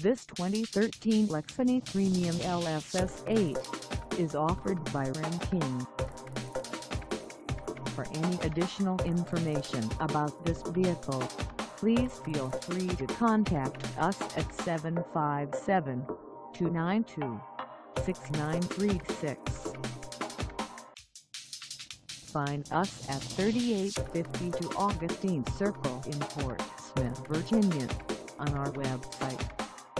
This 2013 Lexani Premium LSS8 is offered by Rim King. For any additional information about this vehicle, please feel free to contact us at 757-292-6936. Find us at 3852 Augustine Circle in Fort Smith, Virginia, on our website,